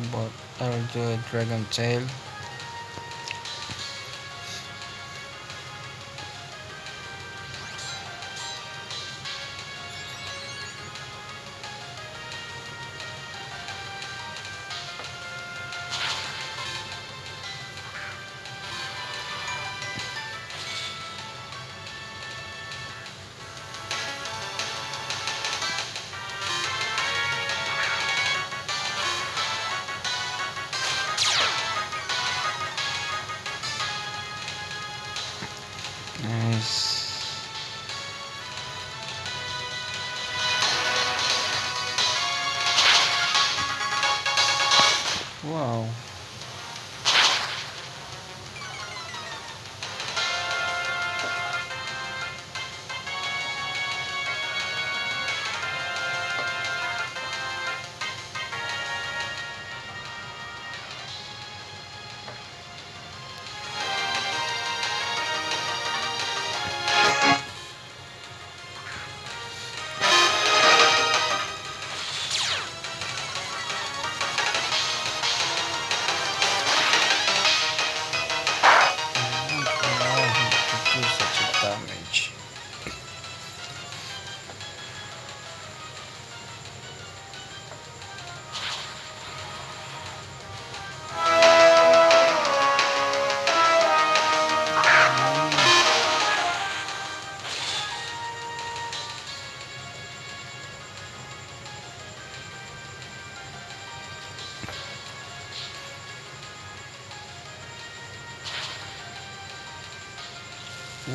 How about I'll do a dragon tail. Nice. Wow.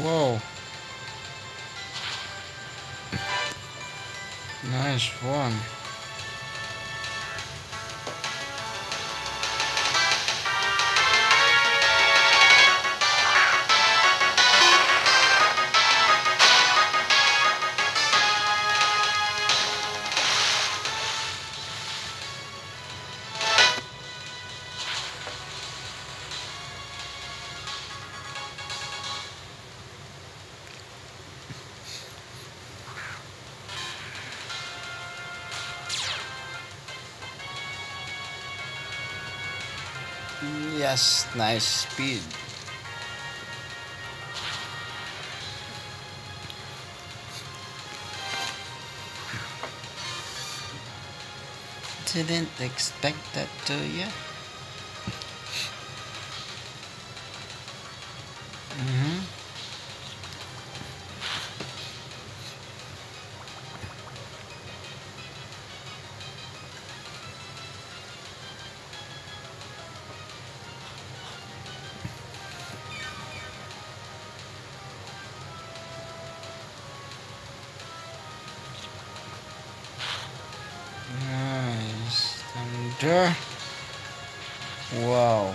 Whoa. Nice one. Yes, nice speed. Didn't expect that, do ya? Nice. Thunder. Wow.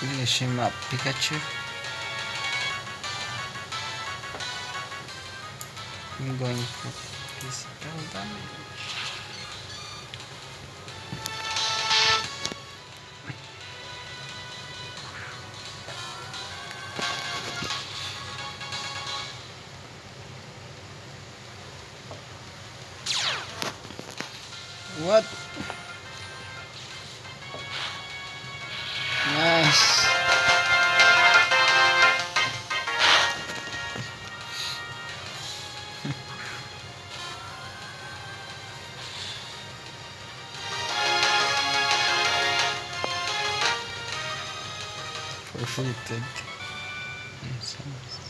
Finish him up, Pikachu. I'm going for physical damage. What? Nice. Perfected. Yes, yes.